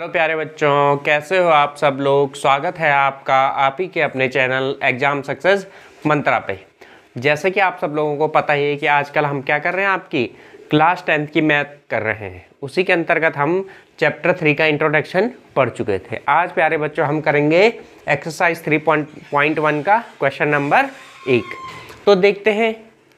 Hello प्यारे बच्चों, कैसे हो आप सब लोग? स्वागत है आपका, आप ही के अपने चैनल एग्ज़ाम सक्सेस मंत्रा पे। जैसे कि आप सब लोगों को पता ही है कि आजकल हम क्या कर रहे हैं आपकी? क्लास टेंथ की मैथ कर रहे हैं। उसी के अंतर्गत हम चैप्टर थ्री का इंट्रोडक्शन पढ़ चुके थे। आज प्यारे बच्चों, हम करेंगे एक्सरसाइज थ्री पॉइंट वन का क्वेश्चन नंबर एक। तो देखते हैं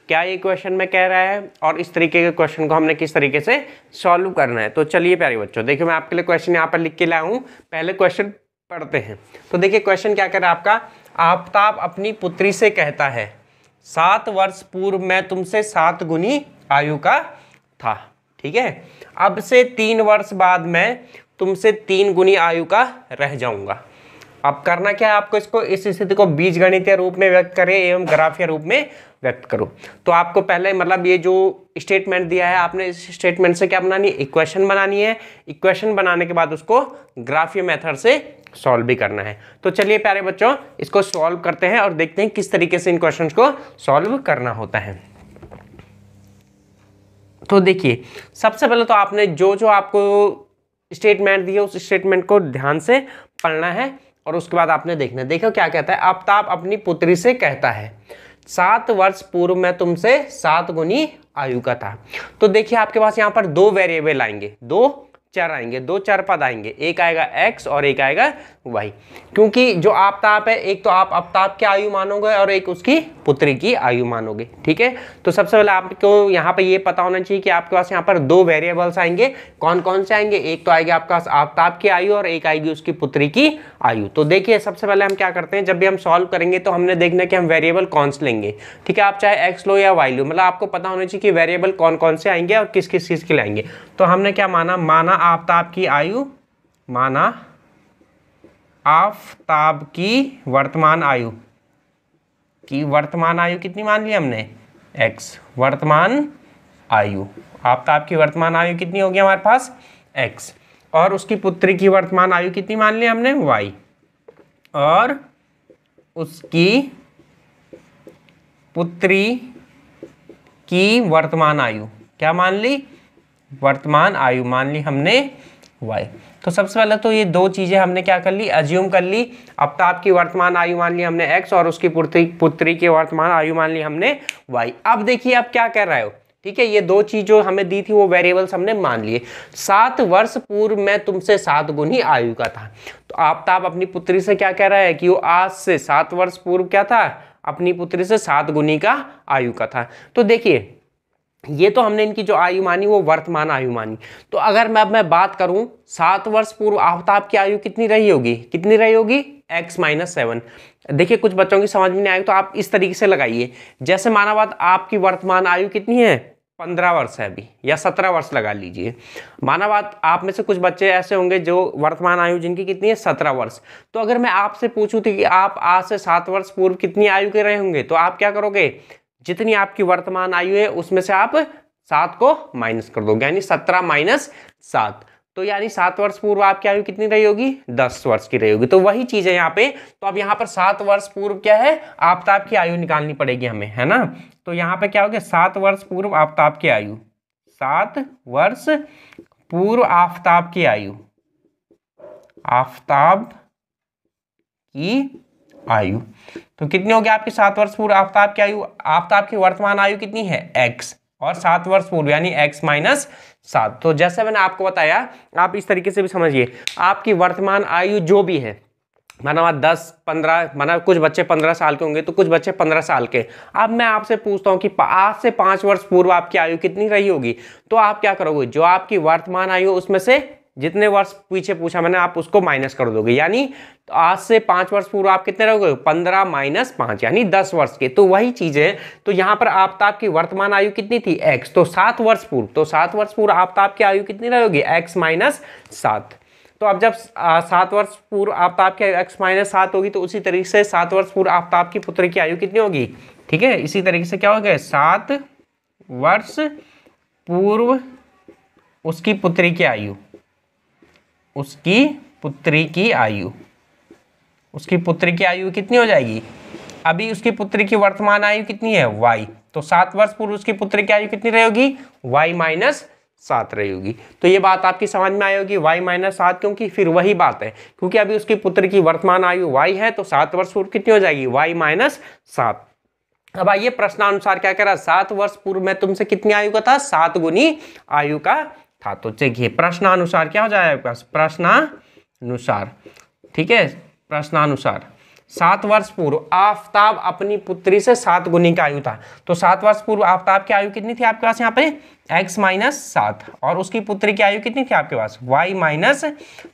क्या ये क्वेश्चन में कह रहा है और इस तरीके के क्वेश्चन को हमने किस तरीके से सॉल्व करना है? तो चलिए प्यारे बच्चों, देखिए मैं आपके लिए क्वेश्चन यहाँ पर लिख के लाया हूँ। पहले क्वेश्चन पढ़ते हैं। तो देखिए क्वेश्चन क्या कर रहा है आपका? आफ्ताब अपनी पुत्री से कहता है, सात वर्ष पूर्व मैं तुमसे सात गुनी आयु का था। ठीक है? अब से तीन वर्ष बाद मैं तुमसे तीन गुनी आयु का रह जाऊँगा। अब करना क्या है? आपको इसको, इस स्थिति को बीज गणितीय रूप में व्यक्त करें एवं ग्राफीय रूप में व्यक्त करो। तो आपको पहले मतलब ये जो स्टेटमेंट दिया है, आपने इस स्टेटमेंट से क्या बनानी है? इक्वेशन बनानी है। इक्वेशन बनाने के बाद उसको ग्राफीय मेथड से सॉल्व भी करना है। तो चलिए प्यारे बच्चों, इसको सॉल्व करते हैं और देखते हैं किस तरीके से इन क्वेश्चन को सॉल्व करना होता है। तो देखिए, सबसे पहले तो आपने जो जो आपको स्टेटमेंट दिए उस स्टेटमेंट को ध्यान से पढ़ना है। और उसके बाद आपने देखना देखो क्या कहता है आफ्ताब अपनी पुत्री से कहता है, सात वर्ष पूर्व में तुमसे सात गुनी आयु का था। तो देखिए आपके पास यहाँ पर दो वेरिएबल आएँगे, दो चर आएँगे, दो चार पद आएँगे, एक आएगा एक्स और एक आएगा वाई क्योंकि जो आपताप है, एक तो आप अपताप की आयु मानोगे और एक उसकी पुत्री की आयु मानोगे, ठीक है? तो सबसे पहले आपको यहाँ पे ये पता होना चाहिए कि आपके पास यहाँ पर दो वेरिएबल्स आएँगे। कौन कौन से आएँगे? एक तो आएगी आपके पास आपताप की आयु और एक आएगी उसकी पुत्री की आयु। तो देखिए, सबसे पहले हम क्या करते हैं? जब भी हम सॉल्व करेंगे तो हमने देखना कि हम वेरिएबल कौन से लेंगे, ठीक है? आप चाहे एक्स लो या वाई लो मतलब आपको पता होना चाहिए कि वेरिएबल कौन कौन से आएँगे और किस किस चीज़ के लाएँगे तो हमने क्या माना? माना आफ्ताब की आयु, माना आफ्ताब की वर्तमान आयु। की वर्तमान आयु कितनी मान ली हमने? X वर्तमान आयु। आफ्ताब की वर्तमान आयु कितनी होगी हमारे पास? X और उसकी पुत्री की वर्तमान आयु कितनी मान ली हमने? Y और उसकी पुत्री की वर्तमान आयु। क्या मान ली? वर्तमान आयु मान ली हमने वाई तो सबसे पहले तो ये दो चीज़ें हमने क्या कर ली? अज्यूम कर ली। अब तो आपकी वर्तमान आयु मान ली हमने एक्स और उसकी पुत्री पुत्री की वर्तमान आयु मान ली हमने वाई अब देखिए आप क्या कर रहे हो? ठीक है, ये दो चीज़ जो हमें दी थी वो वेरिएबल्स हमने मान लिए। सात वर्ष पूर्व में तुमसे सात गुनी आयु का था। तो आप तो आप अपनी पुत्री से क्या कह रहा है कि वो आज से सात वर्ष पूर्व क्या था? अपनी पुत्री से सात गुनी का आयु का था। तो देखिए ये तो हमने इनकी जो आयु मानी, वो वर्तमान आयु मानी। तो अगर मैं, अब मैं बात करूँ, सात वर्ष पूर्व आफ्ताब की आयु कितनी रही होगी? कितनी रही होगी? एक्स माइनस सेवन देखिए, कुछ बच्चों की समझ में नहीं आएगी तो आप इस तरीके से लगाइए। जैसे माना बात आपकी वर्तमान आयु कितनी है? पंद्रह वर्ष है अभी, या सत्रह वर्ष लगा लीजिए। माना बात आप में से कुछ बच्चे ऐसे होंगे जो वर्तमान आयु जिनकी कितनी है? सत्रह वर्ष। तो अगर मैं आपसे पूछूँ कि आप आज से सात वर्ष पूर्व कितनी आयु के रहे होंगे तो आप क्या करोगे? जितनी आपकी वर्तमान आयु है, उसमें से आप सात को माइनस कर दोगे, यानी सत्रह माइनस सात। तो यानी सात वर्ष पूर्व आपकी आयु कितनी रही होगी? दस वर्ष की रही होगी। तो वही चीज़ है यहाँ पे। तो अब यहाँ पर सात वर्ष पूर्व क्या है? आफ्ताब की आयु निकालनी पड़ेगी हमें, है ना? तो यहाँ पे क्या हो गया? सात वर्ष पूर्व आफ्ताब की आयु। सात वर्ष पूर्व आफ्ताब की आयु। आफ्ताब की आयु। तो कितनी होगी आपकी? सात वर्ष पूर्व आफ्ताब की आयु, आफ्ताब की वर्तमान आयु कितनी है? एक्स और सात वर्ष पूर्व, यानी एक्स माइनस सात। तो जैसे मैंने आपको बताया, आप इस तरीके से भी समझिए, आपकी वर्तमान आयु जो भी है, माना वहाँ दस, पंद्रह, माना कुछ बच्चे पंद्रह साल के होंगे तो कुछ बच्चे पंद्रह साल के। अब मैं आपसे पूछता हूँ कि आज से पाँच वर्ष पूर्व आपकी आयु कितनी रही होगी? तो आप क्या करोगे? जो आपकी वर्तमान आयु, उसमें से जितने वर्ष पीछे पूछा मैंने, आप उसको माइनस कर दोगे। यानी तो आज से पाँच वर्ष पूर्व आप कितने रहोगे? पंद्रह माइनस पाँच, यानी दस वर्ष के। तो वही चीज़ तो यहाँ पर आपताब की वर्तमान आयु कितनी थी? एक्स तो सात वर्ष पूर्व तो सात वर्ष पूर्व आपताब की आयु कितनी रहेगी? एक्स माइनस सात। तो अब जब सात वर्ष पूर्व आपताब की एक्स माइनस सात होगी तो उसी तरीके से सात वर्ष पूर्व आपताब की पुत्र की आयु कितनी होगी? ठीक है? इसी तरीके से क्या हो गया? सात वर्ष पूर्व उसकी पुत्री की आयु। उसकी पुत्री की आयु। उसकी पुत्री की आयु कितनी हो जाएगी? अभी उसकी पुत्री की वर्तमान आयु कितनी है? वाई तो सात वर्ष पूर्व उसकी पुत्री की आयु कितनी रहेगी? वाई माइनस सात रहेगी। तो ये बात आपकी समझ में आई होगी वाई माइनस सात, क्योंकि फिर वही बात है। क्योंकि अभी उसकी पुत्र की वर्तमान आयु वाई है तो सात वर्ष पूर्व कितनी हो जाएगी? वाई माइनस सात। अब आइए प्रश्नानुसार क्या कह रहा सात वर्ष पूर्व में तुमसे कितनी आयु का था? सात गुनी आयु का था। तो देखिए, प्रश्नानुसार क्या हो जाएगा? प्रश्नानुसार, ठीक है? प्रश्नानुसार। सात वर्ष पूर्व आफ्ताब अपनी पुत्री से सात गुनी का आयु था। तो सात वर्ष पूर्व आफ्ताब की आयु कितनी थी आपके पास यहाँ पे? एक्स माइनस सात। और उसकी पुत्री की आयु कितनी थी आपके पास? वाई माइनस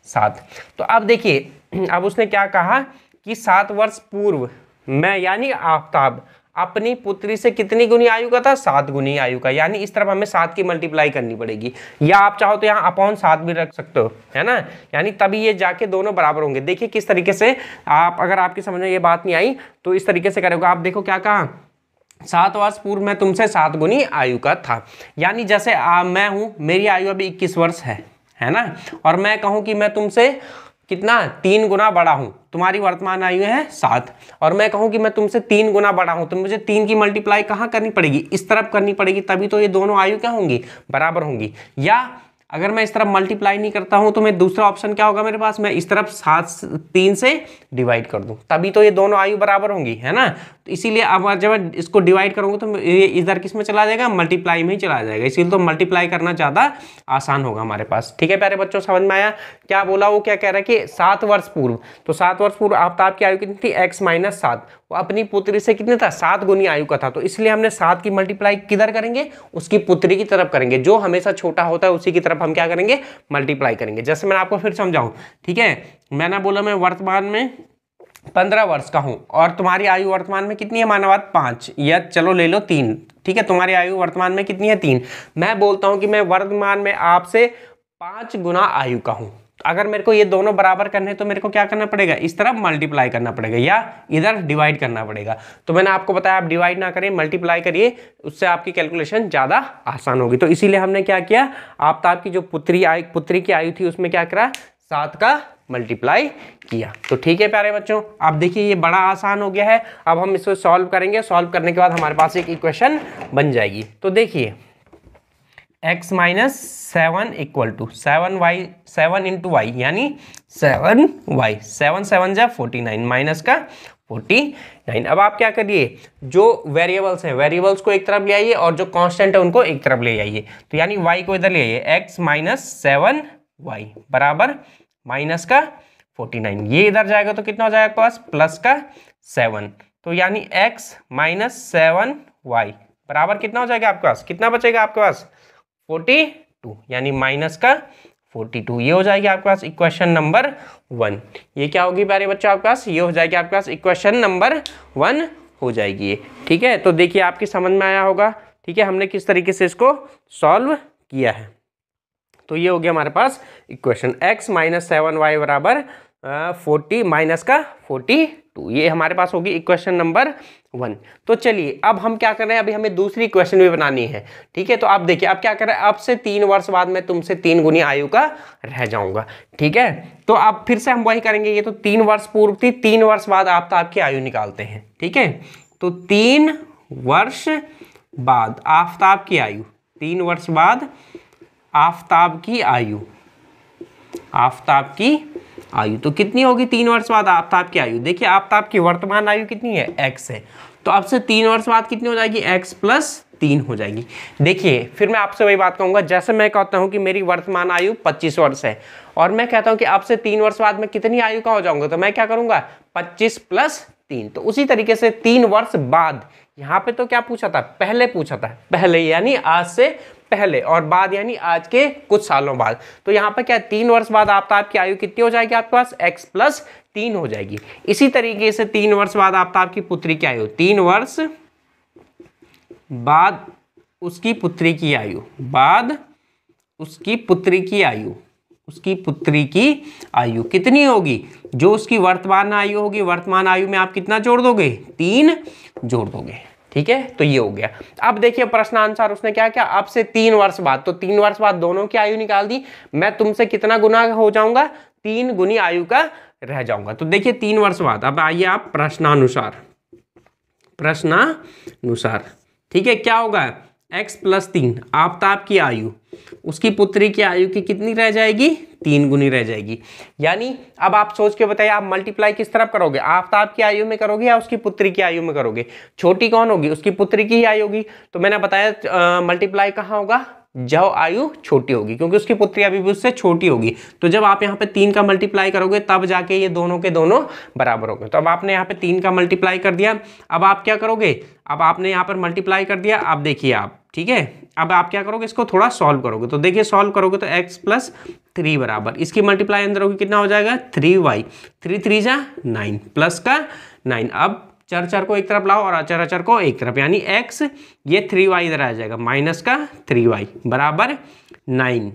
सात। तो अब देखिए, अब उसने क्या कहा कि सात वर्ष पूर्व मैं, यानी आफ्ताब अपनी पुत्री से कितनी गुनी आयु का था? सात गुनी आयु का। यानी इस तरफ़ हमें सात की मल्टीप्लाई करनी पड़ेगी। या आप चाहो तो यहाँ अपॉन सात भी रख सकते हो है ना? यानी तभी ये जाके दोनों बराबर होंगे। देखिए किस तरीके से आप अगर आपकी समझ में ये बात नहीं आई तो इस तरीके से करोगे। आप देखो क्या कहा? सात वर्ष पूर्व में तुमसे सात गुनी आयु का था। यानी जैसे आ, मैं हूँ मेरी आयु अभी इक्कीस वर्ष है है ना? और मैं कहूँ कि मैं तुमसे कितना? तीन गुना बड़ा हूँ। तुम्हारी वर्तमान आयु है सात। और मैं कहूँ कि मैं तुमसे तीन गुना बड़ा हूँ। तो मुझे तीन की मल्टीप्लाई कहाँ करनी पड़ेगी? इस तरफ़ करनी पड़ेगी, तभी तो ये दोनों आयु क्या होंगी? बराबर होंगी। या अगर मैं इस तरफ़ मल्टीप्लाई नहीं करता हूँ तो मैं दूसरा ऑप्शन क्या होगा मेरे पास? मैं इस तरफ़ सात तीन से डिवाइड कर दूँ। तभी तो ये दोनों आयु बराबर होंगी, है ना? तो इसीलिए अब जब मैं इसको डिवाइड करूँगा तो ये इधर किसमें चला जाएगा? मल्टीप्लाई में ही चला जाएगा। इसीलिए तो मल्टीप्लाई करना ज़्यादा आसान होगा हमारे पास। ठीक है प्यारे बच्चों, समझ में आया? क्या बोला वो? क्या कह रहा है कि सात वर्ष पूर्व। तो सात वर्ष पूर्व आफ्ताब की आयु कितनी थी? एक्स माइनस सात। वो अपनी पुत्री से कितने था? सात गुनी आयु का था। तो इसलिए हमने सात की मल्टीप्लाई किधर करेंगे? उसकी पुत्री की तरफ़ करेंगे। जो हमेशा छोटा होता है, उसी की तरफ़ हम क्या करेंगे? मल्टीप्लाई करेंगे। जैसे मैंने आपको फिर समझाऊं, ठीक है? मैंने बोला मैं वर्तमान में पंद्रह वर्ष का हूँ, और तुम्हारी आयु वर्तमान में कितनी है मानवाद पाँच। या चलो ले लो तीन। ठीक है? तुम्हारी आयु वर्तमान में कितनी है? तीन। मैं बोलता हूँ कि मैं वर्तमान में आपसे पाँच गुना आयु का हूँ। अगर मेरे को ये दोनों बराबर करने हैं तो मेरे को क्या करना पड़ेगा? इस तरफ़ मल्टीप्लाई करना पड़ेगा या इधर डिवाइड करना पड़ेगा। तो मैंने आपको बताया, आप डिवाइड ना करें मल्टीप्लाई करिए, उससे आपकी कैलकुलेशन ज़्यादा आसान होगी। तो इसीलिए हमने क्या किया आप तो आपकी जो पुत्री आयु पुत्री की आयु थी, उसमें क्या करा? सात का मल्टीप्लाई किया। तो ठीक है प्यारे बच्चों अब देखिए ये बड़ा आसान हो गया है। अब हम इसको सॉल्व करेंगे। सॉल्व करने के बाद हमारे पास एक इक्वेशन बन जाएगी। तो देखिए x minus seven equal to seven y seven into y यानी सेवन वाई सेवन सेवन जा फोर्टी नाइन माइनस का फोर्टी नाइन अब आप क्या करिए? जो वेरिएबल्स हैं वेरिएबल्स को एक तरफ़ ले आइए और जो कांस्टेंट है उनको एक तरफ़ ले आइए। तो यानी वाई को इधर ले आइए। एक्स माइनस सेवन वाई बराबर माइनस का फोर्टी नाइन ये इधर जाएगा तो कितना हो जाएगा आपके पास? प्लस का सेवन तो यानी एक्स माइनस सेवन वाई बराबर कितना हो जाएगा आपके पास? कितना बचेगा आपके पास? फोर्टी टू, यानी माइनस का फोर्टी टू, ये हो जाएगी आपके पास इक्वेशन नंबर वन। ये क्या होगी प्यारे बच्चों आपके पास? ये हो जाएगी आपके पास इक्वेशन नंबर वन हो जाएगी ये। ठीक है? तो देखिए आपकी समझ में आया होगा। ठीक है? हमने किस तरीके से इसको सॉल्व किया है? तो ये हो गया हमारे पास equation x minus seven y बराबर फोर्टी माइनस का फोर्टी टू, ये हमारे पास होगी इक्वेशन नंबर वन तो चलिए, अब हम क्या कर रहे हैं? अभी हमें दूसरी इक्वेशन भी बनानी है, ठीक है? तो आप देखिए, अब क्या कर रहे हैं? अब से तीन वर्ष बाद मैं तुमसे तीन गुनी आयु का रह जाऊँगा, ठीक है? तो अब फिर से हम वही करेंगे, ये तो तीन वर्ष पूर्व थी, तीन वर्ष बाद आप तो आपकी आयु निकालते हैं, ठीक है? तो तीन वर्ष बाद आफ्ताब की आयु, तीन वर्ष बाद आफ्ताब की आयु, आफ्ताब की आयु। तो कितनी होगी? तीन वर्ष बाद आफ्ताब की आयु। देखिए, आफ्ताब की वर्तमान आयु कितनी है? एक्स है। तो अब से तीन वर्ष बाद कितनी हो जाएगी? एक्स प्लस तीन हो जाएगी। देखिए, फिर मैं आपसे वही बात कहूँगा। जैसे मैं कहता हूँ कि मेरी वर्तमान आयु 25 वर्ष है, और मैं कहता हूँ कि अब से तीन वर्ष बाद मैं कितनी आयु का हो जाऊँगा? तो मैं क्या करूँगा? 25 प्लस तीन। तो उसी तरीके से तीन वर्ष बाद, यहाँ पे तो क्या पूछा था? पहले पूछा था। पहले यानी आज से पहले और बाद, यानी आज के कुछ सालों बाद। तो यहाँ पर क्या तीन वर्ष बाद आप, आपकी आयु कितनी हो जाएगी आपके पास? एक्स प्लस तीन हो जाएगी। इसी तरीके से तीन वर्ष बाद आप, आपकी पुत्री की आयु, तीन वर्ष बाद उसकी पुत्री की आयु, बाद उसकी पुत्री की आयु, उसकी पुत्री की आयु कितनी होगी? जो उसकी वर्तमान आयु होगी, वर्तमान आयु में आप कितना जोड़ दोगे? तीन जोड़ दोगे। ठीक है? तो ये हो गया। अब देखिए प्रश्नानुसार उसने क्या किया? अब से तीन वर्ष बाद। तो तीन वर्ष बाद दोनों की आयु निकाल दी। मैं तुमसे कितना गुना हो जाऊँगा? तीन गुनी आयु का रह जाऊँगा। तो देखिए, तीन वर्ष बाद। अब आइए आप प्रश्नानुसार। प्रश्नानुसार। ठीक है, क्या होगा? एक्स प्लस तीन। आफ्ताब की आयु। उसकी पुत्री की आयु की कितनी रह जाएगी? तीन गुनी रह जाएगी। यानी, अब आप सोच के बताइए, आप मल्टीप्लाई किस तरफ़ करोगे? आफ्ताब की आयु में करोगे या उसकी पुत्री की आयु में करोगे? छोटी कौन होगी? उसकी पुत्री की ही आयु होगी। तो मैंने बताया मल्टीप्लाई कहाँ होगा? जब आयु छोटी होगी, क्योंकि उसकी पुत्री अभी भी उससे छोटी होगी तो जब आप यहाँ पे तीन का मल्टीप्लाई करोगे, तब जाके ये दोनों के दोनों बराबर होंगे। तो अब आपने यहाँ पे तीन का मल्टीप्लाई कर दिया। अब आप क्या करोगे? अब आपने यहाँ पर मल्टीप्लाई कर दिया। अब देखिए आप, ठीक है? अब आप क्या करोगे? इसको थोड़ा सॉल्व करोगे। तो देखिए सॉल्व करोगे तो एक्स प्लस थ्री बराबर। इसकी मल्टीप्लाई अंदर होगी कितना हो जाएगा? थ्री वाई थ्री थ्री जा नाइन प्लस का नाइन अब चर चार को एक तरफ़ लाओ और अचर अचर को एक तरफ़, यानी एक्स ये थ्री वाई इधर आ जाएगा माइनस का थ्री वाई बराबर नाइन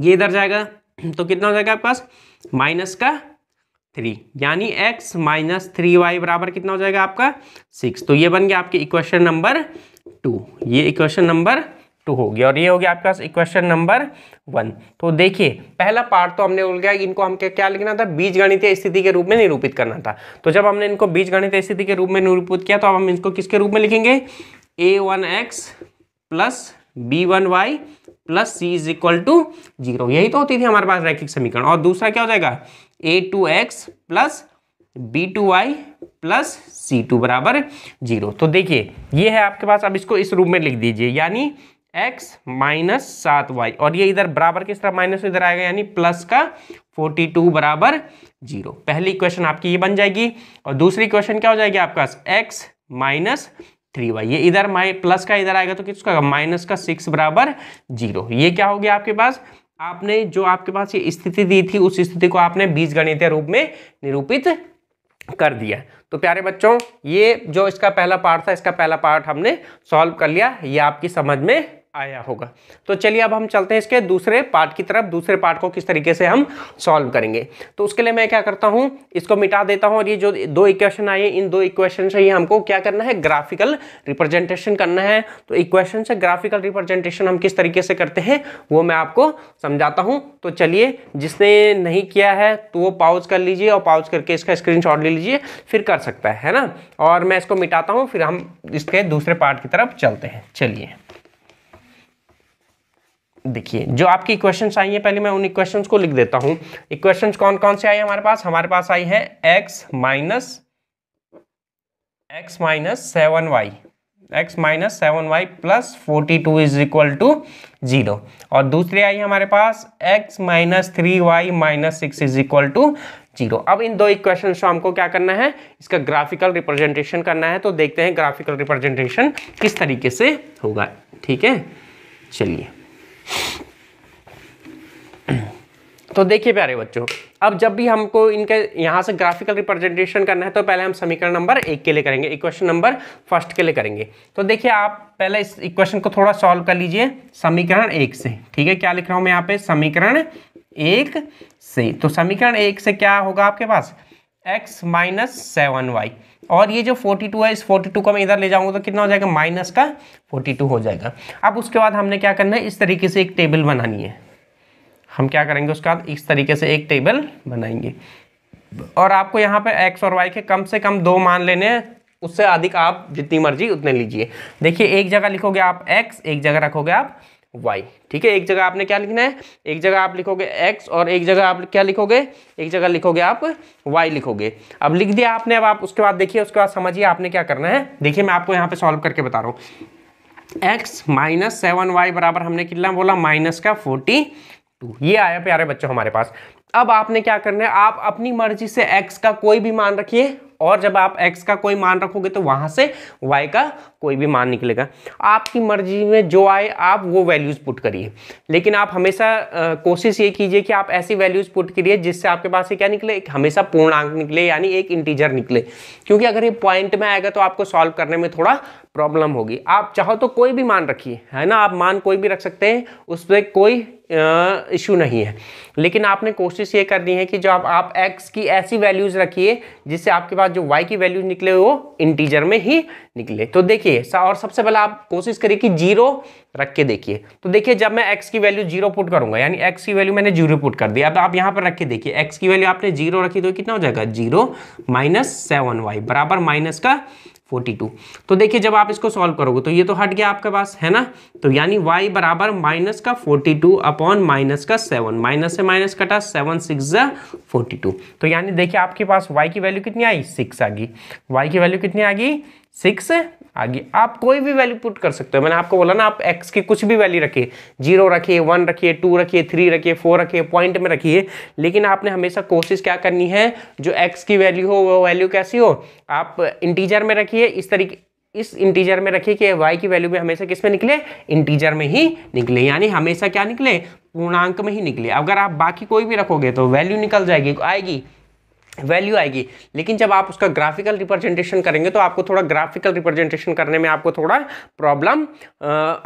ये इधर जाएगा तो कितना हो जाएगा आपके पास? माइनस का थ्री यानी एक्स माइनस थ्री वाई बराबर कितना हो जाएगा आपका? सिक्स तो ये बन गया आपके इक्वेशन नंबर टू ये इक्वेशन नंबर टू हो गया और ये हो गया आपके पास इक्वेशन नंबर वन तो देखिए, पहला पार्ट तो हमने बोल गया इनको हम क्या लिखना था? बीज गणितीय स्थिति के रूप में निरूपित करना था। तो जब हमने इनको बीज गणितीय स्थिति के रूप में निरूपित किया तो अब हम इसको किसके रूप में लिखेंगे? A one x plus b one y plus c is equal to zero यही तो होती थी हमारे पास रैखिक समीकरण। और दूसरा क्या हो जाएगा? A two x plus b two y plus c two बराबर ज़ीरो तो देखिए, ये है आपके पास, अब इसको इस रूप में लिख दीजिए। यानी एक्स माइनस सात वाई और ये इधर बराबर किस तरह माइनस इधर आएगा? यानी प्लस का फोर्टी टू बराबर ज़ीरो पहली क्वेश्चन आपकी ये बन जाएगी। और दूसरी क्वेश्चन क्या हो जाएगी आपका एक्स माइनस थ्री वाई ये इधर प्लस का इधर आएगा तो किसका माइनस का सिक्स बराबर ज़ीरो ये क्या हो गया आपके पास? आपने जो आपके पास ये स्थिति दी थी, उस स्थिति को आपने बीज गणितीय रूप में निरूपित कर दिया। तो प्यारे बच्चों, ये जो इसका पहला पार्ट था, इसका पहला पार्ट हमने सॉल्व कर लिया। ये आपकी समझ में आया होगा। तो चलिए अब हम चलते हैं इसके दूसरे पार्ट की तरफ़। दूसरे पार्ट को किस तरीके से हम सॉल्व करेंगे। तो उसके लिए मैं क्या करता हूँ, इसको मिटा देता हूँ और ये जो दो इक्वेशन आए, इन दो इक्वेशन से ही हमको क्या करना है ग्राफिकल रिप्रेजेंटेशन करना है। तो इक्वेशन से ग्राफिकल रिप्रेजेंटेशन हम किस तरीके से करते हैं, वो मैं आपको समझाता हूँ। तो चलिए, जिसने नहीं किया है तो वो पाउज कर लीजिए और पाउज करके इसका स्क्रीन ले लीजिए, फिर कर सकता है है ना? और मैं इसको मिटाता हूँ, फिर हम इसके दूसरे पार्ट की तरफ़ चलते हैं। चलिए। देखिए, जो आपकी इक्वेशंस आई हैं, पहले मैं उन इक्वेशंस को लिख देता हूँ। इक्वेशंस कौन कौन से आई हमारे पास? हमारे पास आई है x minus x minus seven y x minus seven y plus forty two is equal to zero और दूसरी आई हमारे पास, x minus three y minus six is equal to zero अब इन दो इक्वेशन को हमको क्या करना है? इसका ग्राफिकल रिप्रेजेंटेशन करना है। तो देखते हैं ग्राफिकल रिप्रेजेंटेशन किस तरीके से होगा। ठीक है? चलिए। तो देखिए प्यारे बच्चों, अब जब भी हमको इनके यहाँ से ग्राफिकल रिप्रेजेंटेशन करना है तो पहले हम समीकरण नंबर एक के लिए करेंगे इक्वेशन नंबर फ़र्स्ट के लिए करेंगे। तो देखिए आप पहले इस इक्वेशन को थोड़ा सॉल्व कर लीजिए, समीकरण एक से, ठीक है? क्या लिख रहा हूँ मैं यहाँ पे? समीकरण एक से। तो समीकरण एक से क्या होगा आपके पास? एक्स माइनस सेवन वाई और ये जो 42 है, इस 42 को मैं इधर ले जाऊँगा तो कितना हो जाएगा? माइनस का 42 हो जाएगा। अब उसके बाद हमने क्या करना है? इस तरीके से एक टेबल बनानी है। हम क्या करेंगे उसके बाद? इस तरीके से एक टेबल बनाएँगे। और आपको यहाँ पर एक्स और वाई के कम से कम दो मान लेने हैं। उससे अधिक आप जितनी मर्ज़ी उतने लीजिए। देखिए, एक जगह लिखोगे आप एक्स एक जगह रखोगे आप वाई ठीक है? एक जगह आपने क्या लिखना है? एक जगह आप लिखोगे एक्स और एक जगह आप क्या लिखोगे? एक जगह लिखोगे आप वाई लिखोगे। अब लिख दिया आपने, अब आप उसके बाद देखिए, उसके बाद समझिए आपने क्या करना है। देखिए, मैं आपको यहाँ पे सॉल्व करके बता रहा हूँ। एक्स माइनस सेवन वाई बराबर हमने कितना बोला? माइनस का फोर्टी टू ये आया प्यारे बच्चों हमारे पास। अब आपने क्या करना है? आप अपनी मर्ज़ी से एक्स का कोई भी मान रखिए, और जब आप x का कोई मान रखोगे तो वहाँ से y का कोई भी मान निकलेगा। आपकी मर्ज़ी में जो आए आप वो वैल्यूज़ पुट करिए। लेकिन आप हमेशा कोशिश ये कीजिए कि आप ऐसी वैल्यूज़ पुट करिए जिससे आपके पास से क्या निकले एक हमेशा पूर्णांक निकले यानी एक इंटीजर निकले। क्योंकि अगर ये पॉइंट में आएगा तो आपको सॉल्व करने में थोड़ा प्रॉब्लम होगी। आप चाहो तो कोई भी मान रखिए है ना? आप मान कोई भी रख सकते हैं उस पर कोई इशू नहीं है। लेकिन आपने कोशिश ये करनी है कि जो आप, आप x की ऐसी वैल्यूज़ रखिए जिससे आपके पास जो वाई की वैल्यूज़ निकले वो इंटीजर में ही निकले। तो देखिए और सबसे पहले आप कोशिश करिए कि ज़ीरो रख के देखिए। तो देखिए, जब मैं एक्स की वैल्यू ज़ीरो पुट करूँगा, यानी एक्स की वैल्यू मैंने ज़ीरो पुट कर दिया, अब आप यहाँ पर रख के देखिए। एक्स की वैल्यू आपने ज़ीरो रखी तो कितना हो जाएगा? ज़ीरो माइनस सेवन वाई बराबर माइनस का फोर्टी टू तो देखिए, जब आप इसको सॉल्व करोगे तो ये तो हट गया आपके पास, है ना? तो यानी y बराबर माइनस का फोर्टी टू अपॉन माइनस का सेवन माइनस से माइनस कटा सेवन सिक्स फोर्टी टू तो यानी देखिए, आपके पास y की वैल्यू कितनी आई? सिक्स आ गई। y की वैल्यू कितनी आ गई? सिक्स आगे आप कोई भी वैल्यू पुट कर सकते हो। मैंने आपको बोला ना, आप एक्स की कुछ भी वैल्यू रखिए ज़ीरो रखिए वन रखिए टू रखिए थ्री रखिए फोर रखिए पॉइंट में रखिए। लेकिन आपने हमेशा कोशिश क्या करनी है, जो एक्स की वैल्यू हो, वो वैल्यू कैसी हो, आप इंटीजर में रखिए। इस तरीके, इस इंटीजर में रखिए कि वाई की वैल्यू भी हमेशा किसमें निकले? इंटीजर में ही निकले। यानी हमेशा क्या निकले? पूर्णांक में ही निकले। अगर आप बाकी कोई भी रखोगे तो वैल्यू निकल जाएगी, आएगी। वैल्यू आएगी। लेकिन जब आप उसका ग्राफिकल रिप्रेजेंटेशन करेंगे तो आपको थोड़ा ग्राफिकल रिप्रेजेंटेशन करने में आपको थोड़ा प्रॉब्लम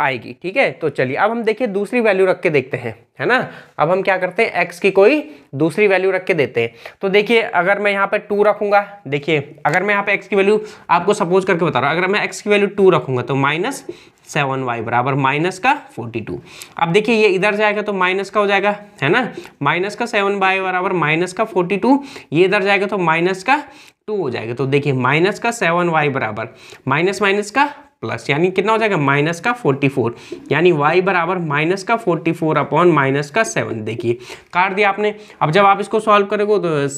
आएगी। ठीक है? तो चलिए, अब हम देखिए दूसरी वैल्यू रख के देखते हैं। है ना? अब हम क्या करते हैं? एक्स की कोई दूसरी वैल्यू रख के देते हैं। तो देखिए, अगर मैं यहाँ पे टू रखूँगा, देखिए, अगर मैं यहाँ पे एक्स की वैल्यू आपको सपोज़ करके बता रहा हूँ, अगर मैं एक्स की वैल्यू टू रखूँगा तो माइनस सेवन वाई बराबर माइनस का फोर्टी टू अब देखिए, ये इधर जाएगा तो माइनस का हो जाएगा, है ना? माइनस का सेवन वाई बराबर माइनस का फोर्टी टू ये इधर जाएगा तो माइनस का टू हो जाएगा। तो देखिए माइनस का सेवन वाई बराबर माइनस माइनस का प्लस, यानी कितना हो जाएगा? माइनस का 44 यानी y बराबर माइनस का 44 फोर अपॉन माइनस का सेवन। देखिए, काट दिया आपने। अब जब आप इसको सॉल्व करोगे तो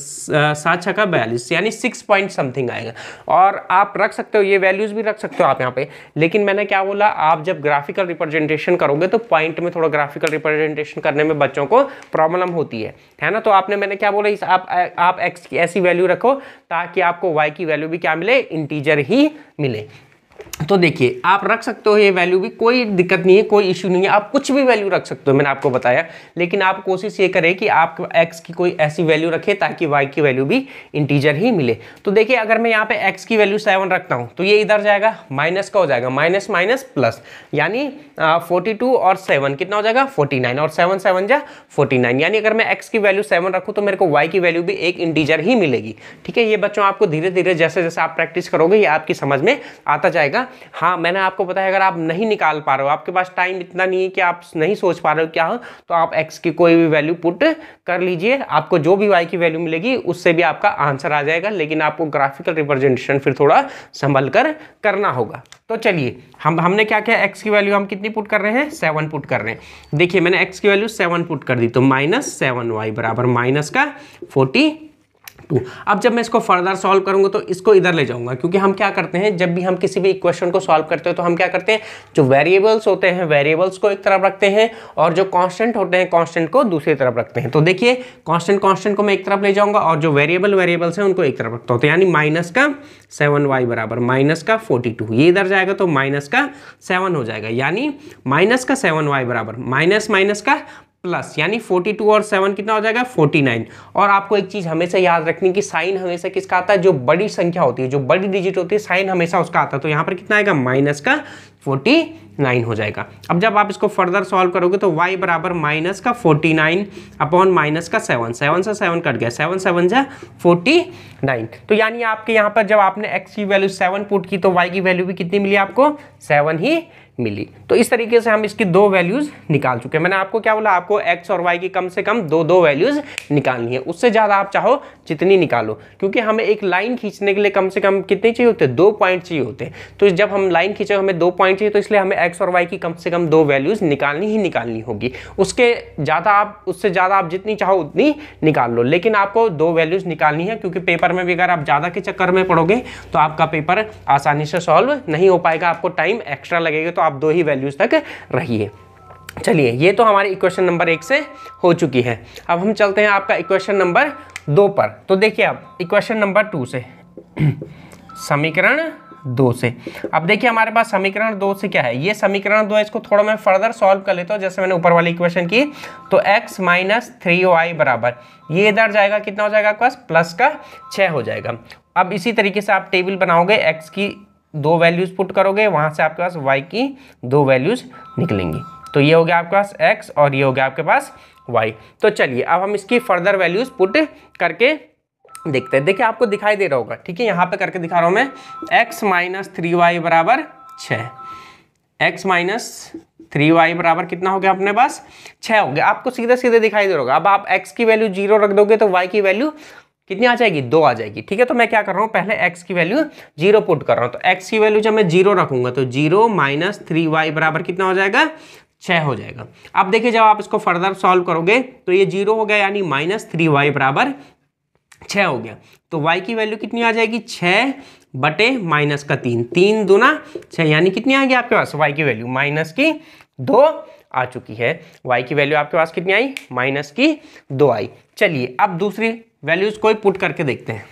सात छः का बयालीस, यानी सिक्स पॉइंट समथिंग आएगा। और आप रख सकते हो, ये वैल्यूज़ भी रख सकते हो आप यहाँ पे। लेकिन मैंने क्या बोला, आप जब ग्राफिकल रिप्रेजेंटेशन करोगे तो पॉइंट में थोड़ा ग्राफिकल रिप्रेजेंटेशन करने में बच्चों को प्रॉब्लम होती है। है ना? तो आपने, मैंने क्या बोला, इस, आप आप एक्स की ऐसी वैल्यू रखो ताकि आपको वाई की वैल्यू भी क्या मिले? इंटीजर ही मिले। तो देखिए, आप रख सकते हो ये वैल्यू भी, कोई दिक्कत नहीं है, कोई इश्यू नहीं है। आप कुछ भी वैल्यू रख सकते हो, मैंने आपको बताया। लेकिन आप कोशिश ये करें कि आप x की कोई ऐसी वैल्यू रखें ताकि y की वैल्यू भी इंटीजर ही मिले। तो देखिए, अगर मैं यहाँ पे x की वैल्यू सेवन रखता हूँ तो ये इधर जाएगा माइनस का हो जाएगा माइनस माइनस प्लस यानी फोर्टी और सेवन कितना हो जाएगा? फोर्टी और सेवन सेवन जा फोर्टी यानी अगर मैं एक्स की वैल्यू सेवन रखूँ तो मेरे को वाई की वैल्यू भी एक इंटीजर ही मिलेगी। ठीक है, ये बच्चों, आपको धीरे धीरे जैसे जैसे आप प्रैक्टिस करोगे, ये आपकी समझ में आता जाएगा। हाँ मैंने आपको बताया, अगर आप नहीं निकाल पा रहे हो, आपके पास टाइम इतना नहीं है कि आप नहीं सोच पा रहे हो क्या तो आप एक्स की कोई भी वैल्यू पुट कर लीजिए। आपको जो भी वाई की वैल्यू मिलेगी, उससे भी आपका आंसर आ जाएगा, लेकिन आपको ग्राफिकल रिप्रेजेंटेशन फिर थोड़ा संभल कर करना होगा। तो चलिए, हम, हमने क्या किया? एक्स की वैल्यू हम कितनी पुट कर रहे हैं? सेवन पुट कर रहे हैं। देखिए, मैंने एक्स की वैल्यू सेवन पुट कर दी तो माइनस सेवन वाई बराबर माइनस का फोर्टी टू अब जब मैं इसको फर्दर सॉल्व करूँगा तो इसको इधर ले जाऊँगा, क्योंकि हम क्या करते हैं, जब भी हम किसी भी इक्वेशन को सॉल्व करते हैं तो हम क्या करते हैं, जो वेरिएबल्स होते हैं वेरिएबल्स को एक तरफ़ रखते हैं और जो कॉन्स्टेंट होते हैं कॉन्स्टेंट को दूसरी तरफ़ रखते हैं। तो देखिए कॉन्स्टेंट कॉन्स्टेंट को मैं एक तरफ़ ले जाऊँगा और जो वेरिएबल वेरिएबल्स हैं उनको एक तरफ़ रखता हूँ। तो यानी माइनस का सेवन वाई बराबर माइनस का फोर्टी टू ये इधर जाएगा तो माइनस का सेवन हो जाएगा। यानी माइनस का सेवन वाई बराबर माइनस माइनस का प्लस, यानी 42 और 7 कितना हो जाएगा? 49 और आपको एक चीज़ हमेशा याद रखनी कि साइन हमेशा किसका आता है? जो बड़ी संख्या होती है, जो बड़ी डिजिट होती है, साइन हमेशा उसका आता है। तो यहाँ पर कितना आएगा? माइनस का 49 हो जाएगा। अब जब आप इसको फर्दर सॉल्व करोगे तो y बराबर माइनस का 49 अपॉन माइनस का 7 7 से 7 कट गया। 7 सेवन जा 49 तो यानी आपके यहाँ पर जब आपने x की वैल्यू 7 पुट की तो y की वैल्यू भी कितनी मिली आपको? 7 ही मिली। तो इस तरीके से हम इसकी दो वैल्यूज़ निकाल चुके हैं। मैंने आपको क्या बोला? आपको एक्स और वाई की कम से कम दो दो वैल्यूज़ निकालनी है। उससे ज़्यादा आप चाहो जितनी निकालो, क्योंकि हमें एक लाइन खींचने के लिए कम से कम कितने चाहिए होते हैं? दो पॉइंट चाहिए होते हैं। तो जब हम लाइन खींचे, हमें दो पॉइंट चाहिए तो इसलिए हमें एक्स और वाई की कम से कम दो वैल्यूज़ निकालनी ही निकालनी होगी। उसके ज़्यादा आप उससे ज़्यादा आप जितनी चाहो उतनी निकाल लो। लेकिन आपको दो वैल्यूज़ निकालनी है, क्योंकि पेपर में भी अगर आप ज़्यादा के चक्कर में पढ़ोगे तो आपका पेपर आसानी से सॉल्व नहीं हो पाएगा। आपको टाइम एक्स्ट्रा लगेगा तो आप दो ही वैल्यूज़ तक रहिए। चलिए, ये तो हमारी इक्वेशन नंबर एक से हो चुकी है। अब हम चलते हैं आपका इक्वेशन नंबर दो पर। तो देखिए अब इक्वेशन नंबर टू से। समीकरण दो से। अब देखिए हमारे पास समीकरण दो से क्या है? ये समीकरण दो है, इसको थोड़ा मैं फर्दर सॉल्व कर लेता हूँ, जैसे मैंने ऊपर वाली इक्वेशन की। तो x माइनस थ्री वाई बराबर। ये इधर जाएगा, कितना हो जाएगा आपके पास? प्लस का छः हो जाएगा। अब इसी तरीके से आप टेबल बनाओगे, x की दो वैल्यूज़ पुट करोगे, वहाँ से आपके पास y की दो वैल्यूज़ निकलेंगी। तो ये हो गया आपके पास x और ये हो गया आपके पास y तो चलिए, अब हम इसकी फर्दर वैल्यूज़ पुट करके देखते हैं। देखिए, आपको दिखाई दे रहा होगा, ठीक है, यहाँ पे करके दिखा रहा हूँ मैं। x माइनस थ्री वाई बराबर छः एक्स माइनस थ्री वाई बराबर कितना हो गया अपने पास? छः हो गया। आपको सीधे सीधे दिखाई दे रहा होगा। अब आप x की वैल्यू ज़ीरो रख दोगे तो y की वैल्यू कितनी आ जाएगी? दो आ जाएगी। ठीक है तो मैं क्या कर रहा हूँ? पहले x की वैल्यू ज़ीरो पुट कर रहा हूँ। तो x की वैल्यू जब मैं ज़ीरो रखूँगा तो ज़ीरो माइनस थ्री वाई बराबर कितना हो जाएगा? छः हो जाएगा। अब देखिए, जब आप इसको फर्दर सॉल्व करोगे तो ये ज़ीरो हो गया, यानी माइनस थ्री वाई बराबर छः हो गया। तो y की वैल्यू कितनी आ जाएगी? छः बटे माइनस का तीन। तीन दुना छः यानी कितनी आ आपके पास? y की वैल्यू माइनस की दो आ चुकी है। y की वैल्यू आपके पास कितनी आई? माइनस की दो आई। चलिए, अब दूसरी वैल्यूज़ कोई पुट करके देखते हैं।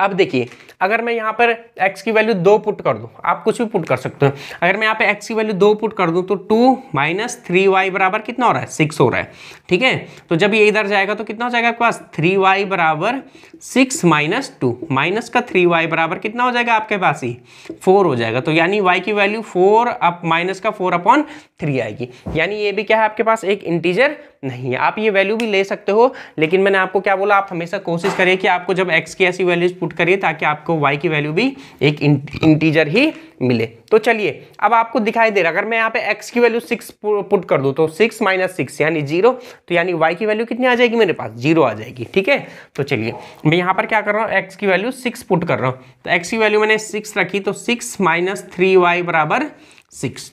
अब देखिए, अगर मैं यहाँ पर x की वैल्यू दो पुट कर दूँ, आप कुछ भी पुट कर सकते हो। अगर मैं यहाँ पे x की वैल्यू दो पुट कर दूँ तो टू माइनस थ्री वाई बराबर कितना हो रहा है? सिक्स हो रहा है। ठीक है? तो जब ये इधर जाएगा तो कितना हो जाएगा आपके पास? थ्री वाई बराबर सिक्स माइनस टू माइनस का थ्री वाई बराबर कितना हो जाएगा आपके पास ही? फोर हो जाएगा। तो यानी वाई की वैल्यू फोर अप माइनस का फोर अपॉन थ्री आएगी। यानी ये भी क्या है? आपके पास एक इंटीजर नहीं है। आप ये वैल्यू भी ले सकते हो, लेकिन मैंने आपको क्या बोला? आप हमेशा कोशिश करिए कि आपको जब एक्स की ऐसी वैल्यूज़ पुट करिए ताकि आपको y की वैल्यू भी एक इंटीजर ही मिले। तो चलिए, अब आपको दिखाई दे रहा अगर मैं यहाँ पे x की वैल्यू सिक्स पुट कर दूँ तो सिक्स माइनस सिक्स यानी ज़ीरो तो यानी y की वैल्यू कितनी आ जाएगी मेरे पास? ज़ीरो आ जाएगी, ठीक है? तो चलिए, मैं यहाँ पर क्या कर रहा हूँ, x की वैल्यू सिक्स पुट कर रहा हूँ। तो x की वैल्यू मैंने सिक्स रखी तो सिक्स माइनस थ्री वाई बराबर सिक्स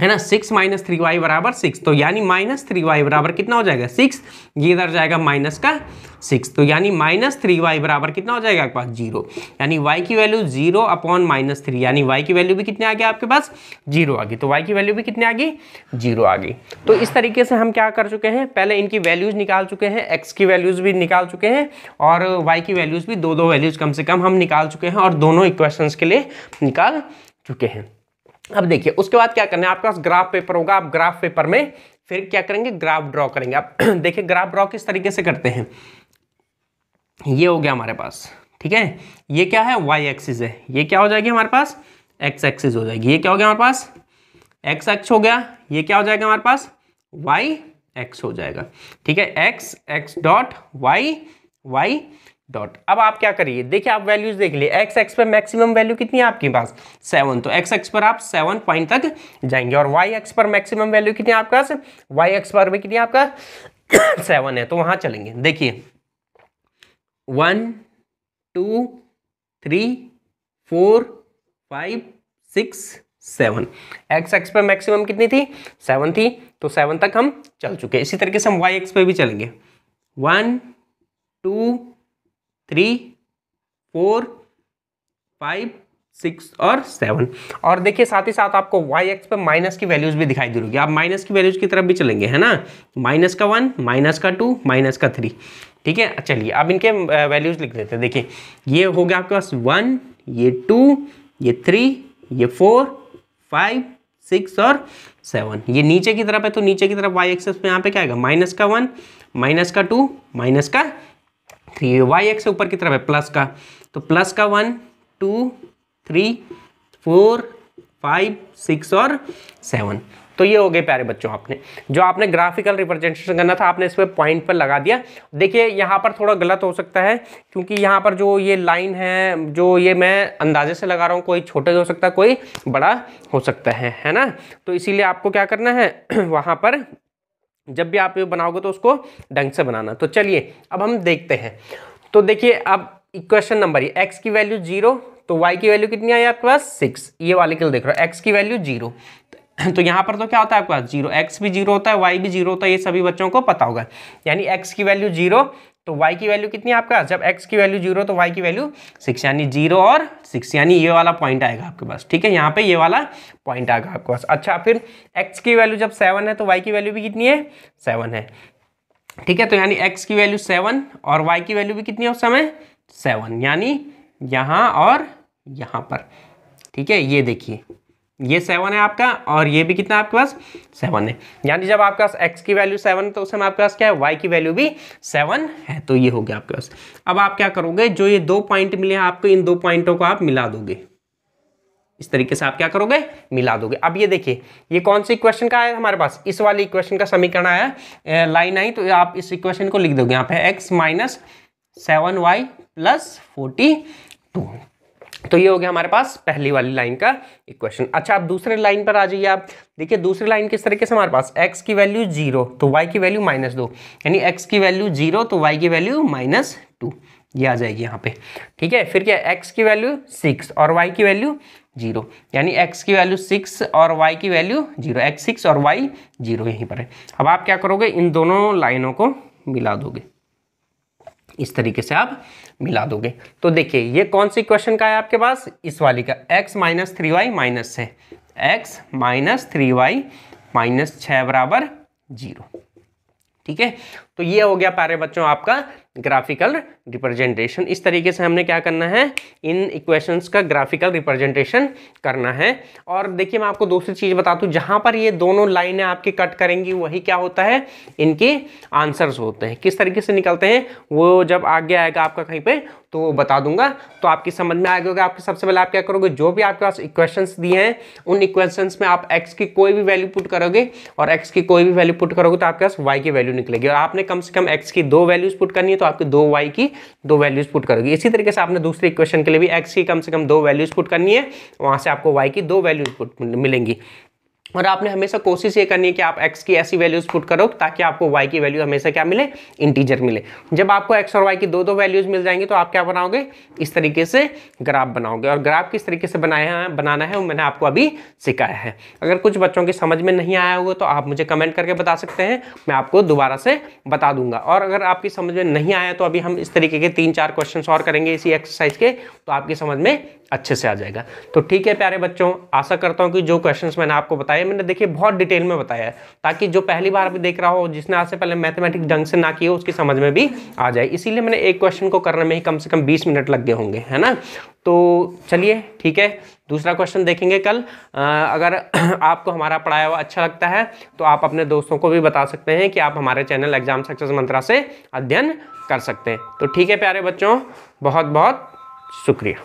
है ना? सिक्स माइनस थ्री वाई बराबर सिक्स तो यानी माइनस थ्री वाई बराबर कितना हो जाएगा? सिक्स ये इधर जाएगा माइनस का सिक्स तो यानी माइनस थ्री वाई बराबर कितना हो जाएगा आपके पास? ज़ीरो यानी वाई की value zero upon minus three यानी वाई की वैल्यू भी कितने आ गई आपके पास? ज़ीरो आ गई. तो वाई की वैल्यू भी कितने आ गई? ज़ीरो आ गई. तो इस तरीके से हम क्या कर चुके हैं? पहले इनकी वैल्यूज़ निकाल चुके हैं. एक्स की वैल्यूज़ भी निकाल चुके हैं और वाई की वैल्यूज़ भी दो दो वैल्यूज़ कम से कम हम निकाल चुके हैं और दोनों इक्वेशंस के लिए निकाल चुके हैं। अब देखिए, उसके बाद क्या करना है? आपके पास ग्राफ पेपर होगा, आप ग्राफ पेपर में फिर क्या करेंगे? ग्राफ ड्रॉ करेंगे। आप देखिए ग्राफ ड्रॉ किस तरीके से करते हैं? ये हो गया हमारे पास, ठीक है? ये क्या है? वाई एक्सिस है। ये क्या हो जाएगी हमारे पास? एक्स एक्सिस हो जाएगी। ये क्या हो गया हमारे पास? एक्स एक्स हो गया। ये क्या हो जाएगा हमारे पास? वाई एक्स हो जाएगा, ठीक है? X x dot y y dot अब आप क्या करिए? देखिए, आप वैल्यूज़ देख लिए। एक्स एक्स पर मैक्सिमम वैल्यू कितनी है आपके पास? सेवन तो एक्स एक्स पर आप सेवन पॉइंट तक जाएँगे और वाई एक्स पर मैक्सिमम वैल्यू कितनी आपके पास? वाई एक्स पर भी कितनी आपका? सेवन है। तो वहाँ चलेंगे। देखिए one two three four five six seven x x पर मैक्सिमम कितनी थी? सेवन थी। तो सेवन तक हम चल चुके इसी तरीके से हम वाई एक्स पर भी चलेंगे। One two three, four, five, six और सेवन। और देखिए, साथ ही साथ आपको वाई एक्स पर माइनस की वैल्यूज़ भी दिखाई दे रही आप माइनस की वैल्यूज़ की तरफ़ भी चलेंगे, है ना? माइनस का वन माइनस का टू माइनस का थ्री ठीक है? चलिए, अब इनके वैल्यूज़ लिख देते हैं। देखिए, ये हो गया आपके पास वन ये टू ये थ्री ये फोर फाइव सिक्स और सेवन ये नीचे की तरफ़ है तो नीचे की तरफ़ वाई एक्सेस पे यहाँ पे क्या आएगा? माइनस का वन माइनस का टू माइनस का थ्री वाई एक्स ऊपर की तरफ़ है प्लस का। तो प्लस का one two three four five six और सेवन तो ये हो गए प्यारे बच्चों आपने। जो आपने ग्राफिकल रिप्रेजेंटेशन करना था, आपने इस पर पॉइंट पर लगा दिया। देखिए, यहाँ पर थोड़ा गलत हो सकता है, क्योंकि यहाँ पर जो ये लाइन है, जो ये मैं अंदाजे से लगा रहा हूँ, कोई छोटे हो सकता है, कोई बड़ा हो सकता है है ना? तो इसीलिए आपको क्या करना है, वहाँ पर जब भी आप ये बनाओगे तो उसको ढंग से बनाना। तो चलिए, अब हम देखते हैं। तो देखिए, अब इक्वेशन नंबर ये एक्स की वैल्यू ज़ीरो तो वाई की वैल्यू कितनी आई आपके पास? सिक्स ये वाले के लिए देख रहे हो एक्स की वैल्यू ज़ीरो तो यहाँ पर तो क्या होता है आपके पास? ज़ीरो एक्स भी ज़ीरो होता है वाई भी ज़ीरो होता है, ये सभी बच्चों को पता होगा। यानी एक्स की वैल्यू ज़ीरो तो y की वैल्यू कितनी है आपका? जब x की वैल्यू ज़ीरो तो y की वैल्यू सिक्स यानी ज़ीरो और सिक्स यानी ये वाला पॉइंट आएगा आपके पास। ठीक है? यहाँ पे ये वाला पॉइंट आएगा आपके पास। अच्छा फिर x की वैल्यू जब सेवन है तो y की वैल्यू भी कितनी है? सेवन है। ठीक है? तो यानी x की वैल्यू सेवन और y की वैल्यू भी कितनी है उस समय? सेवन यानी यहाँ और यहाँ पर। ठीक है? ये देखिए। ये सेवन है आपका और ये भी कितना आपके पास? सेवन है। यानी जब आपके पास एक्स की वैल्यू सेवन तो उस समय आपके पास क्या है? वाई की वैल्यू भी सेवन है तो ये हो गया आपके पास। अब आप क्या करोगे? जो ये दो पॉइंट मिले हैं आपको, इन दो पॉइंटों को आप मिला दोगे। इस तरीके से आप क्या करोगे? मिला दोगे। अब ये देखिए, ये कौन सी इक्वेशन का आया हमारे पास? इस वाली इक्वेशन का समीकरण आया लाइन आई तो आप इस इक्वेशन को लिख दोगे। यहाँ पे x minus seven y plus forty two तो ये हो गया हमारे पास पहली वाली लाइन का इक्वेशन अच्छा आप दूसरे लाइन पर आ जाइए आप। देखिए, दूसरी लाइन किस तरीके से हमारे पास x की वैल्यू ज़ीरो तो y की वैल्यू माइनस दो। यानी x की वैल्यू ज़ीरो तो y की वैल्यू माइनस टू ये आ जाएगी यहाँ पे। ठीक है, फिर क्या x की वैल्यू सिक्स और y की वैल्यू ज़ीरो यानी x की वैल्यू सिक्स और y की वैल्यू ज़ीरो एक्स सिक्स और y ज़ीरो यहीं पर है। अब आप क्या करोगे? इन दोनों लाइनों को मिला दोगे। इस तरीके से आप मिला दोगे। तो देखिए, ये कौन सी क्वेश्चन का है आपके पास? इस वाली का। X minus three y minus है x minus three y minus छ बराबर ज़ीरो ठीक है? तो ये हो गया प्यारे बच्चों आपका ग्राफिकल रिप्रेजेंटेशन। इस तरीके से हमने क्या करना है? इन इक्वेशंस का ग्राफिकल रिप्रेजेंटेशन करना है। और देखिए, मैं आपको दूसरी चीज़ बता दूँ, जहाँ पर ये दोनों लाइनें आपकी कट करेंगी, वही क्या होता है? इनके आंसर्स होते हैं। किस तरीके से निकलते हैं? वो जब आगे आएगा आपका कहीं पर तो वो बता दूँगा। तो आपकी समझ में आएगा होगा आपके सबसे पहले आप क्या करोगे? जो भी आपके पास इक्वेशंस दिए हैं, उन इक्वेशंस में आप एक्स की कोई भी वैल्यू पुट करोगे और एक्स की कोई भी वैल्यू पुट करोगे तो आपके पास वाई की वैल्यू निकलेगी। और आपने कम से कम एक्स की दो वैल्यूज़ पुट करनी है तो आपके दो वाई की दो वैल्यूज़ पुट करोगे। इसी तरीके से आपने दूसरे इक्वेशन के लिए भी एक्स की कम से कम दो वैल्यूज़ पुट करनी है। वहाँ से आपको वाई की दो वैल्यूज़ पुट मिलेंगी। और आपने हमेशा कोशिश ये करनी है कि आप x की ऐसी वैल्यूज़ पुट करो ताकि आपको y की वैल्यू हमेशा क्या मिले? इंटीजर मिले। जब आपको x और y की दो दो वैल्यूज़ मिल जाएँगी तो आप क्या बनाओगे? इस तरीके से ग्राफ बनाओगे। और ग्राफ किस तरीके से बनाया है, बनाना है, वो मैंने आपको अभी सिखाया है। अगर कुछ बच्चों की समझ में नहीं आया होगा तो आप मुझे कमेंट करके बता सकते हैं, मैं आपको दोबारा से बता दूँगा। और अगर आपकी समझ में नहीं आया तो अभी हम इस तरीके के तीन चार क्वेश्चन और करेंगे इसी एक्सरसाइज के तो आपकी समझ में अच्छे से आ जाएगा। तो ठीक है प्यारे बच्चों आशा करता हूँ कि जो क्वेश्चंस मैंने आपको बताया मैंने देखिए बहुत डिटेल में बताया है ताकि जो पहली बार भी देख रहा हो जिसने आज से पहले मैथमेटिक्स ढंग से ना किया उसकी समझ में भी आ जाए। इसीलिए मैंने एक क्वेश्चन को करने में ही कम से कम बीस मिनट लग गए होंगे है ना? तो चलिए ठीक है दूसरा क्वेश्चन देखेंगे कल। आ, अगर आपको हमारा पढ़ाया हुआ अच्छा लगता है तो आप अपने दोस्तों को भी बता सकते हैं कि आप हमारे चैनल एग्ज़ाम सक्सेस मंत्रा से अध्ययन कर सकते हैं। तो ठीक है प्यारे बच्चों बहुत बहुत शुक्रिया।